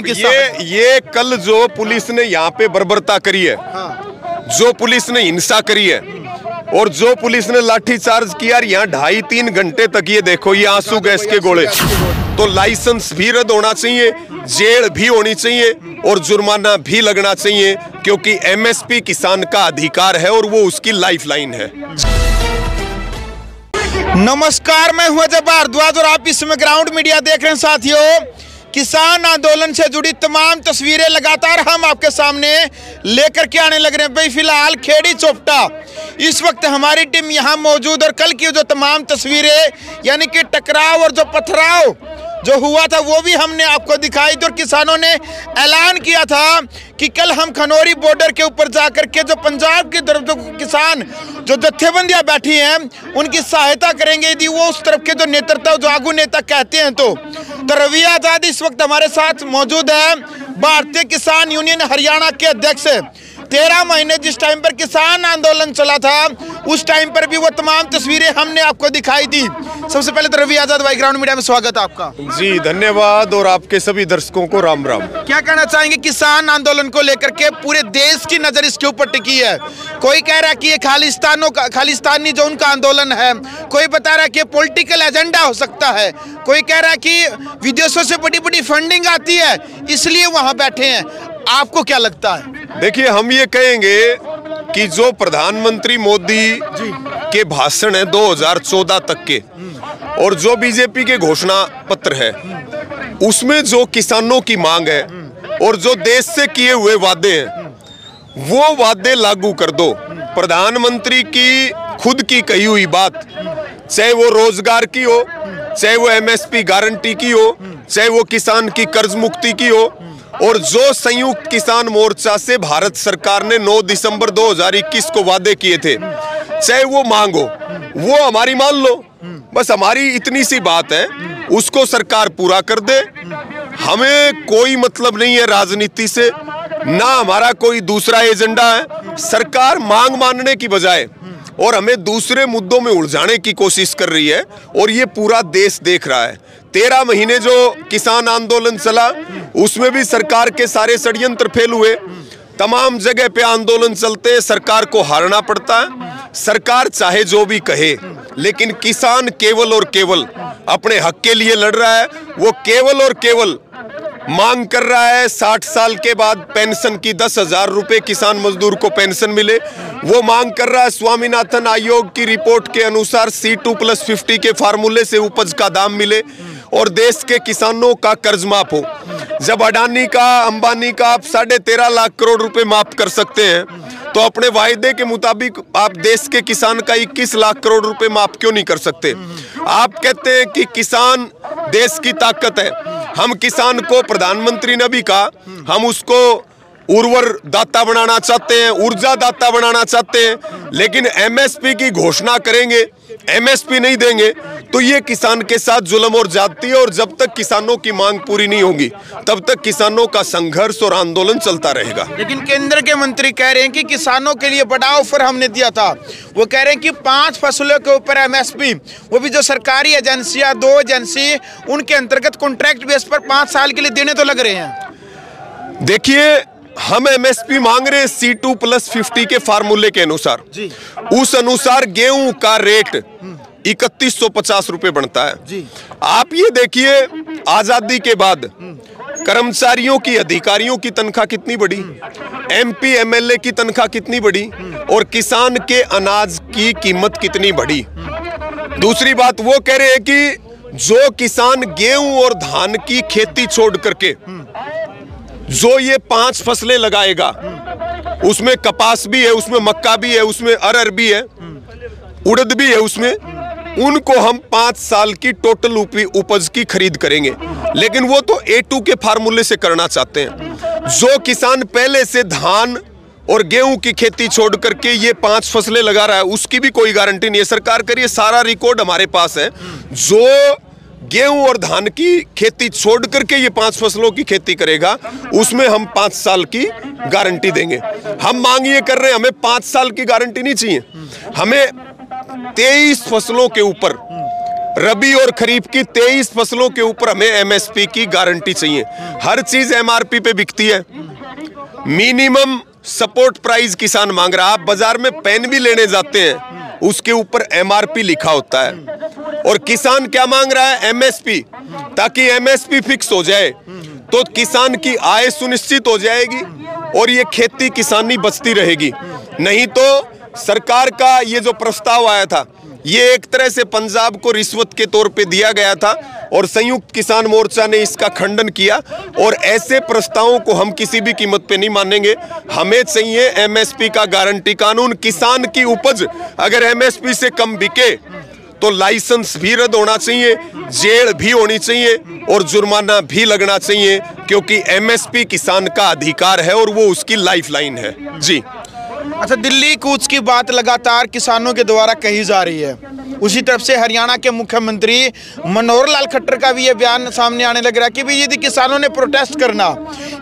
ये ये कल जो पुलिस ने यहाँ पे बर्बरता करी है जो पुलिस ने हिंसा करी है और जो पुलिस ने लाठीचार्ज किया यहाँ ढाई तीन घंटे तक ये देखो ये आँसू गैस के गोले। तो लाइसेंस भी रद्द होना चाहिए जेल भी होनी चाहिए और जुर्माना भी लगना चाहिए क्योंकि एमएसपी किसान का अधिकार है और वो उसकी लाइफलाइन है। नमस्कार मैं हूँ अजय भारद्वाज और आप इस समय ग्राउंड मीडिया देख रहे हैं साथियों। किसान आंदोलन से जुड़ी तमाम तस्वीरें लगातार हम आपके सामने लेकर के आने लग रहे हैं। भाई, फ़िलहाल खेड़ी चोपटा इस वक्त हमारी टीम यहाँ मौजूद और कल की जो तमाम तस्वीरें, यानी कि टकराव और जो पथराव जो हुआ था, वो भी हमने आपको दिखाई थी और किसानों ने ऐलान किया था कि कल हम खनौरी बॉर्डर के ऊपर जाकर के जो पंजाब की तरफ़ जो किसान जो जत्थेबंदियाँ बैठी हैं, उनकी सहायता करेंगे। यदि वो उस तरफ़ के जो नेतृत्व जो आगू नेता कहते हैं तो। तो रवि आज़ाद इस वक्त हमारे साथ मौजूद है। भारतीय किसान यूनियन हरियाणा के अध्यक्ष तेरह महीने जिस टाइम पर किसान आंदोलन चला था उस टाइम पर भी वो तमाम तस्वीरें हमने आपको दिखाई दी। सबसे पहले तो रवि आज़ाद भाई ग्राउंड मीडिया में स्वागत है आपका। जी धन्यवाद और आपके सभी दर्शकों को राम राम। क्या कहना चाहेंगे किसान आंदोलन को लेकर के? पूरे देश की नज़र इसके ऊपर टिकी है। कोई कह रहा है कि ये खालिस्तानों का खालिस्तानी जो उनका आंदोलन है कोई बता रहा है कि पॉलिटिकल एजेंडा हो सकता है। कोई कह रहा है कि विदेशों से बड़ी बड़ी फंडिंग आती है इसलिए वहाँ बैठे हैं। आपको क्या लगता है? देखिए हम ये कहेंगे कि जो प्रधानमंत्री मोदी के भाषण है 2014 तक के और जो बीजेपी के घोषणा पत्र है उसमें जो किसानों की मांग है और जो देश से किए हुए वादे हैं वो वादे लागू कर दो। प्रधानमंत्री की खुद की कही हुई बात चाहे वो रोज़गार की हो चाहे वो एमएसपी गारंटी की हो चाहे वो किसान की कर्ज मुक्ति की हो और जो संयुक्त किसान मोर्चा से भारत सरकार ने 9 दिसंबर 2021 को वादे किए थे, चाहे वो मांगो, वो हमारी मान लो। बस हमारी इतनी सी बात है, उसको सरकार पूरा कर दे। हमें कोई मतलब नहीं है राजनीति से, ना हमारा कोई दूसरा एजेंडा है। सरकार मांग मानने की बजाय और हमें दूसरे मुद्दों में उलझाने की कोशिश कर रही है और ये पूरा देश देख रहा है। तेरह महीने जो किसान आंदोलन चला, उसमें भी सरकार के सारे षड्यंत्र फेल हुए। तमाम जगह पे आंदोलन चलते सरकार को हारना पड़ता है। सरकार चाहे जो भी कहे, लेकिन किसान केवल और केवल अपने हक के लिए लड़ रहा है। वो केवल और केवल मांग कर रहा है, साठ साल के बाद पेंशन की दस हज़ार रुपए किसान मजदूर को पेंशन मिले। वो मांग कर रहा है, स्वामीनाथन आयोग की रिपोर्ट के अनुसार सी टू प्लस फिफ्टी के फार्मूले से उपज का दाम मिले और देश के किसानों का कर्ज माफ़ हो। जब अडानी का, अंबानी का आप साढ़े तेरह लाख करोड़ रुपए माफ़ कर सकते हैं तो अपने वायदे के मुताबिक आप देश के किसान का 21 लाख करोड़ रुपए माफ़ क्यों नहीं कर सकते? आप कहते हैं कि किसान देश की ताकत है। हम किसान को प्रधानमंत्री ने भी कहा, हम उसको उर्वर दाता बनाना चाहते हैं, ऊर्जा दाता बनाना चाहते हैं, लेकिन एमएसपी की घोषणा करेंगे, एमएसपी नहीं देंगे तो ये किसान के साथ जुल्म और जाती है और जब तक किसानों की मांग पूरी नहीं होगी तब तक किसानों का संघर्ष और आंदोलन चलता रहेगा। लेकिन केंद्र के मंत्री कह रहे हैं कि किसानों के लिए बड़ा ऑफ़र हमने दिया था। वो कह रहे हैं कि पाँच फ़सलों के ऊपर एमएसपी वो भी जो सरकारी एजेंसियाँ दो एजेंसी उनके अंतर्गत कॉन्ट्रैक्ट बेस पर पाँच साल के लिए देने तो लग रहे हैं। देखिए हम एमएसपी मांग रहे हैं सी टू प्लस फिफ्टी के फार्मूले के अनुसार। जी। उस अनुसार गेहूँ का रेट इकतीस सौ पचास रुपए बनता है जी। आप ये देखिए आज़ादी के बाद कर्मचारियों की अधिकारियों की तनख्वाह कितनी बढ़ी एमपी एमएलए की तनख्वाह कितनी बढ़ी और किसान के अनाज की कीमत कितनी बढ़ी दूसरी बात वो कह रहे हैं कि जो किसान गेहूँ और धान की खेती छोड़ करके जो ये पाँच फ़सलें लगाएगा उसमें कपास भी है उसमें मक्का भी है उसमें अरहर भी है उड़द भी है उसमें उनको हम पाँच साल की टोटल उपज की खरीद करेंगे। लेकिन वो तो ए टू के फार्मूले से करना चाहते हैं। जो किसान पहले से धान और गेहूँ की खेती छोड़ करके ये पाँच फ़सलें लगा रहा है, उसकी भी कोई गारंटी नहीं है। सरकार करिए, सारा रिकॉर्ड हमारे पास है। जो गेहूँ और धान की खेती छोड़ करके ये पाँच फ़सलों की खेती करेगा, उसमें हम पाँच साल की गारंटी देंगे। हम मांग ये कर रहे हैं, हमें पाँच साल की गारंटी नहीं चाहिए। हमें तेईस फ़सलों के ऊपर, रबी और खरीफ की तेईस फ़सलों के ऊपर हमें एमएसपी की गारंटी चाहिए। हर चीज़ एमआरपी पे बिकती है। मिनिमम सपोर्ट प्राइस किसान मांग रहा आप बाज़ार में पेन भी लेने जाते हैं, उसके ऊपर एमआरपी लिखा होता है। और किसान क्या मांग रहा है? एमएसपी ताकि एमएसपी फिक्स हो जाए तो किसान की आय सुनिश्चित हो जाएगी और ये खेती किसानी बचती रहेगी। नहीं तो सरकार का ये जो प्रस्ताव आया था, ये एक तरह से पंजाब को रिश्वत के तौर पे दिया गया था और संयुक्त किसान मोर्चा ने इसका खंडन किया और ऐसे प्रस्तावों को हम किसी भी कीमत पे नहीं मानेंगे। हमें चाहिए एमएसपी का गारंटी कानून। किसान की उपज अगर एमएसपी से कम बिके तो लाइसेंस भी रद्द होना चाहिए, जेल भी होनी चाहिए और जुर्माना भी लगना चाहिए, क्योंकि एमएसपी किसान का अधिकार है और वो उसकी लाइफलाइन है। जी। अच्छा दिल्ली कूच की बात लगातार किसानों के द्वारा कही जा रही है। उसी तरफ़ से हरियाणा के मुख्यमंत्री मनोहर लाल खट्टर का भी ये बयान सामने आने लग रहा है कि भाई यदि किसानों ने प्रोटेस्ट करना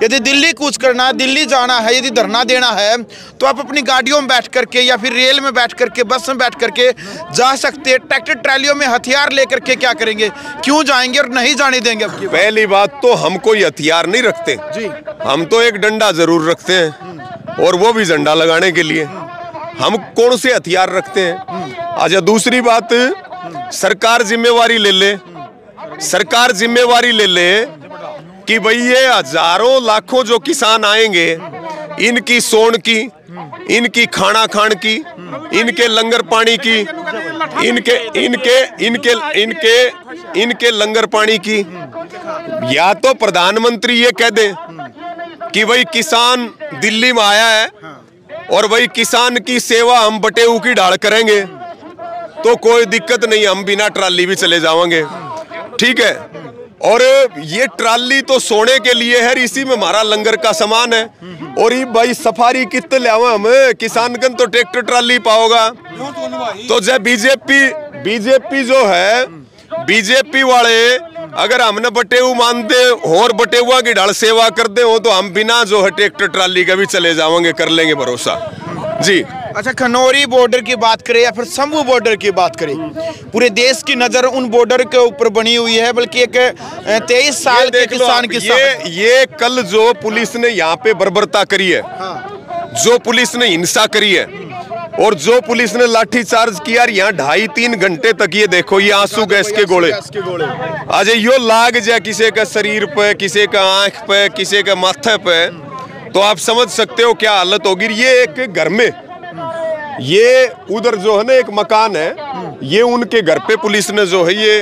यदि दिल्ली कूच करना दिल्ली जाना है यदि धरना देना है तो आप अपनी गाड़ियों में बैठ करके या फिर रेल में बैठ करके बस में बैठ करके जा सकते हैं ट्रैक्टर ट्रैलियों में हथियार लेकर के क्या करेंगे? क्यों जाएँगे और नहीं जाने देंगे? पहली बात तो हम कोई हथियार नहीं रखते। जी। हम तो एक डंडा ज़रूर रखते हैं। और वो भी झंडा लगाने के लिए। हम कौन से हथियार रखते हैं? अच्छा दूसरी बात, सरकार जिम्मेवारी ले ले। सरकार जिम्मेवारी ले ले कि भाई ये हज़ारों लाखों जो किसान आएँगे, इनकी सोन की, इनकी खाना खान की, इनके लंगर पानी की, इनके इनके इनके इनके इनके लंगर पानी की। या तो प्रधानमंत्री ये कह दे कि भाई किसान दिल्ली में आया है और भाई किसान की सेवा हम बटेऊ की ढाल करेंगे तो कोई दिक्कत नहीं, हम बिना ट्राली भी चले जाएँगे ठीक है? और ये ट्राली तो सोने के लिए है इसी में हमारा लंगर का सामान है। और ये भाई सफारी कितने ले हम किसान कन तो ट्रैक्टर ट्राली पाओगा। तो जब बीजेपी बीजेपी जो है बीजेपी वाले अगर हमने बटेऊ मानते और बटेुआ की ढाल सेवा कर दे हो तो हम बिना जो है ट्रैक्टर ट्राली का भी चले जाओगे कर लेंगे भरोसा। जी। अच्छा खनौरी बॉर्डर की बात करें या फिर शंभू बॉर्डर की बात करें? पूरे देश की नज़र उन बॉर्डर के ऊपर बनी हुई है बल्कि एक तेईस साल के किसान की ये ये कल जो पुलिस ने यहाँ पे बर्बरता करी है हाँ। जो पुलिस ने हिंसा करी है और जो पुलिस ने लाठी चार्ज किया यहाँ ढाई तीन घंटे तक ये देखो, ये आँसू गैस के गोले। आज यो लाग जाए किसी का शरीर पे, किसी का आँख पे, किसी का माथे पे तो आप समझ सकते हो क्या हालत होगी। ये एक घर में, ये उधर जो है ना एक मकान है, ये उनके घर पे पुलिस ने जो है ये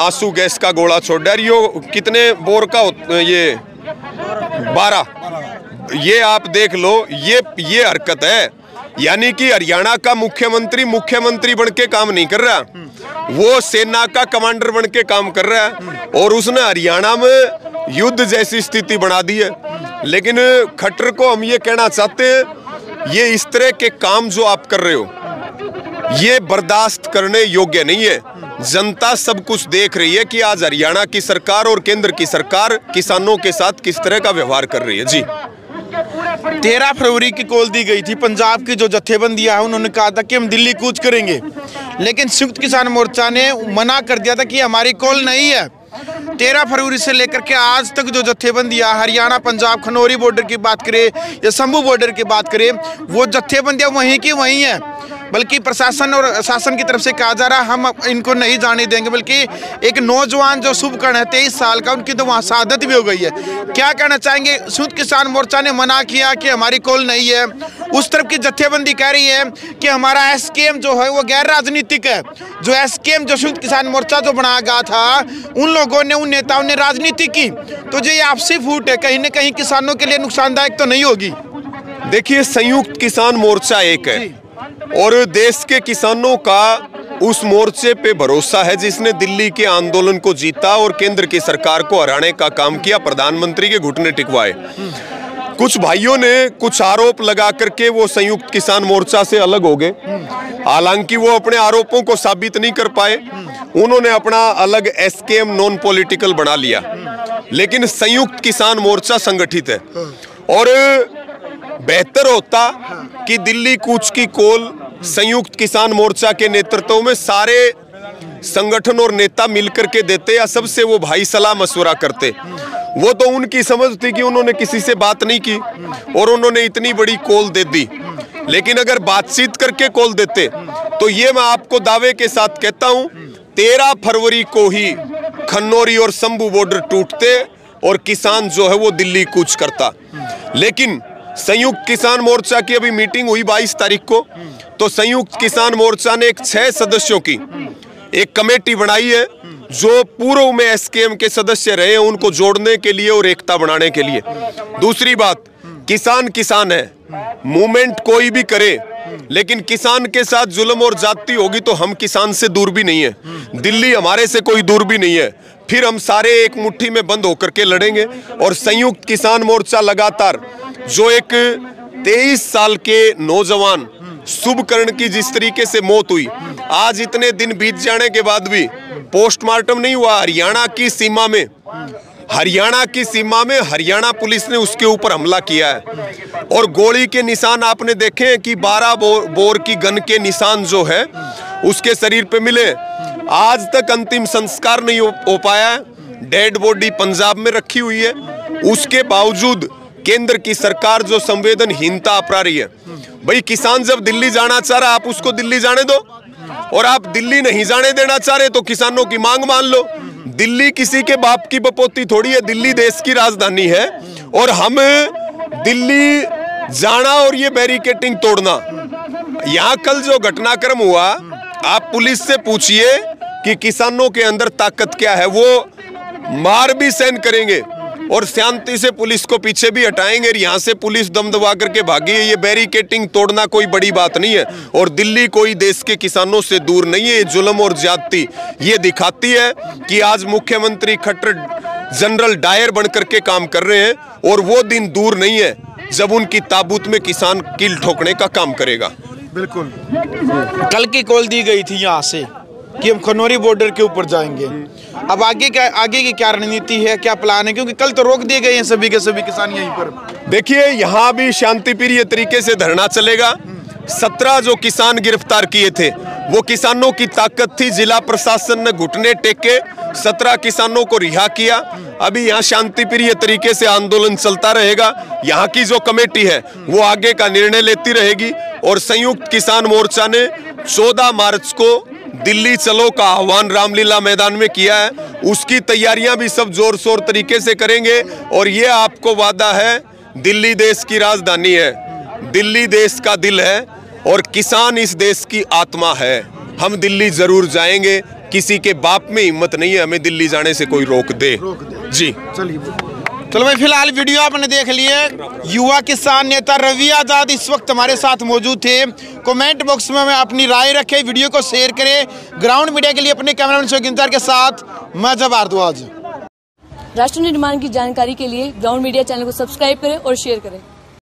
आँसू गैस का गोला छोड़। दिया यो कितने बोर का ये, बारह। ये आप देख लो, ये ये हरकत है। यानी कि हरियाणा का मुख्यमंत्री मुख्यमंत्री बन के काम नहीं कर रहा। वो सेना का कमांडर बन के काम कर रहा है और उसने हरियाणा में युद्ध जैसी स्थिति बना दी है। लेकिन खट्टर को हम ये कहना चाहते हैं, ये इस तरह के काम जो आप कर रहे हो, ये बर्दाश्त करने योग्य नहीं है। जनता सब कुछ देख रही है कि आज हरियाणा की सरकार और केंद्र की सरकार किसानों के साथ किस तरह का व्यवहार कर रही है। जी। तेरह फरवरी की कॉल दी गई थी। पंजाब की जो जत्थेबंदियाँ हैं, उन्होंने कहा था कि हम दिल्ली कूच करेंगे। लेकिन संयुक्त किसान मोर्चा ने मना कर दिया था कि हमारी कॉल नहीं है। तेरह फरवरी से लेकर के आज तक जो जत्थेबंदियाँ हरियाणा, पंजाब, खनौरी बॉर्डर की बात करें या शंभू बॉर्डर की बात करें, वो जत्थेबंदियाँ वहीं की वहीं हैं। बल्कि प्रशासन और शासन की तरफ़ से कहा जा रहा है हम इनको नहीं जाने देंगे बल्कि एक नौजवान जो शुभकर्ण है तेईस साल का उनकी तो वहाँ शहादत भी हो गई है। क्या कहना चाहेंगे? संयुक्त किसान मोर्चा ने मना किया कि हमारी कॉल नहीं है। उस तरफ़ की जत्थेबंदी कह रही है कि हमारा एस जो है वो गैर राजनीतिक है। जो एस जो संयुक्त किसान मोर्चा जो बनाया गया था उन लोगों ने उन नेताओं ने राजनीति की। तो जो ये आपसी फूट है कहीं ना कहीं किसानों के लिए नुकसानदायक तो नहीं होगी? देखिए संयुक्त किसान मोर्चा एक है। और देश के किसानों का उस मोर्चे पे भरोसा है जिसने दिल्ली के आंदोलन को जीता और केंद्र की सरकार को हराने का काम किया, प्रधानमंत्री के घुटने टिकवाए। कुछ भाइयों ने कुछ आरोप लगा करके वो संयुक्त किसान मोर्चा से अलग हो गए। हालाँकि वो अपने आरोपों को साबित नहीं कर पाए। उन्होंने अपना अलग एसकेएम नॉन पॉलिटिकल बना लिया। लेकिन संयुक्त किसान मोर्चा संगठित है। और बेहतर होता कि दिल्ली कूच की कोल संयुक्त किसान मोर्चा के नेतृत्व में सारे संगठन और नेता मिलकर के देते या सबसे वो भाई सलाह मशवरा करते। वो तो उनकी समझ थी कि उन्होंने किसी से बात नहीं की और उन्होंने इतनी बड़ी कॉल दे दी। लेकिन अगर बातचीत करके कॉल देते तो ये मैं आपको दावे के साथ कहता हूँ, तेरह फरवरी को ही खन्नौरी और शंभू बॉर्डर टूटते और किसान जो है वो दिल्ली कूच करता। लेकिन संयुक्त किसान मोर्चा की अभी मीटिंग हुई 22 तारीख को। तो संयुक्त किसान मोर्चा ने एक छह सदस्यों की एक कमेटी बनाई है, जो पूर्व में एसकेएम के सदस्य रहे हैं, उनको जोड़ने के लिए और एकता बनाने के लिए। दूसरी बात, किसान किसान है, मूवमेंट कोई भी करे, लेकिन किसान के साथ जुल्म और जाति होगी तो हम किसान से दूर भी नहीं है। दिल्ली हमारे से कोई दूर भी नहीं है। फिर हम सारे एक मुट्ठी में बंद होकर के लड़ेंगे और संयुक्त किसान मोर्चा लगातार जो एक तेईस साल के नौजवान शुभकर्ण की जिस तरीके से मौत हुई आज इतने दिन बीत जाने के बाद भी पोस्टमार्टम नहीं हुआ। हरियाणा की सीमा में हरियाणा की सीमा में हरियाणा पुलिस ने उसके ऊपर हमला किया है। और गोली के निशान आपने देखे हैं कि 12 बोर, बोर की गन के निशान जो है उसके शरीर पे मिले। आज तक अंतिम संस्कार नहीं हो, पाया है। डेड बॉडी पंजाब में रखी हुई है। उसके बावजूद केंद्र की सरकार जो संवेदनहीनता अपरा रही है। भाई, किसान जब दिल्ली जाना चाह रहा आप उसको दिल्ली जाने दो। और आप दिल्ली नहीं जाने देना चाह रहे तो किसानों की मांग मान लो। दिल्ली किसी के बाप की बपोती थोड़ी है, दिल्ली देश की राजधानी है। और हम दिल्ली जाना और ये बैरिकेटिंग तोड़ना। यहाँ कल जो घटनाक्रम हुआ, आप पुलिस से पूछिए कि किसानों के अंदर ताकत क्या है, वो मार भी सहन करेंगे। और शांति से पुलिस को पीछे भी हटाएँगे और यहाँ से पुलिस दम दबा करके भागी है। ये बैरिकेटिंग तोड़ना कोई बड़ी बात नहीं है। और दिल्ली कोई देश के किसानों से दूर नहीं है। ये जुल्म और ज्यादती ये दिखाती है कि आज मुख्यमंत्री खट्टर जनरल डायर बन करके काम कर रहे हैं और वो दिन दूर नहीं है जब उनकी ताबूत में किसान किल ठोकने का काम करेगा। बिल्कुल। कल की कॉल दी गई थी यहाँ से। कि हम खनौरी बॉर्डर के ऊपर जाएँगे। अब आगे क्या, आगे की क्या रणनीति है, क्या प्लान है? क्योंकि कल तो रोक दिए गए हैं सभी के, सभी किसान यहीं पर। देखिए, यहाँ भी शांति प्रिय तरीके से धरना चलेगा। सत्रह जो किसान गिरफ़्तार किए थे, वो किसानों की ताकत थी। जिला प्रशासन ने घुटने टेके, सत्रह किसानों को रिहा किया। अभी यहाँ शांति प्रिय तरीके से आंदोलन चलता रहेगा। यहाँ की जो कमेटी है, वो आगे का निर्णय लेती रहेगी। और संयुक्त किसान मोर्चा ने 14 मार्च को दिल्ली चलो का आह्वान रामलीला मैदान में किया है। उसकी तैयारियाँ भी सब ज़ोर शोर तरीके से करेंगे और ये आपको वादा है दिल्ली देश की राजधानी है। दिल्ली देश का दिल है और किसान इस देश की आत्मा है। हम दिल्ली ज़रूर जाएँगे किसी के बाप में हिम्मत नहीं है हमें दिल्ली जाने से कोई रोक दे। रोक दे। जी। चलिए। चलो भाई, फ़िलहाल वीडियो आपने देख लिए युवा किसान नेता रवि आज़ाद इस वक्त हमारे साथ मौजूद थे। कमेंट बॉक्स में हमें अपनी राय रखें, वीडियो को शेयर करें। ग्राउंड मीडिया के लिए अपने कैमरामैन शोक के साथ मैं जब भारद्वाज राष्ट्र निर्माण की जानकारी के लिए ग्राउंड मीडिया चैनल को सब्सक्राइब करें और शेयर करें।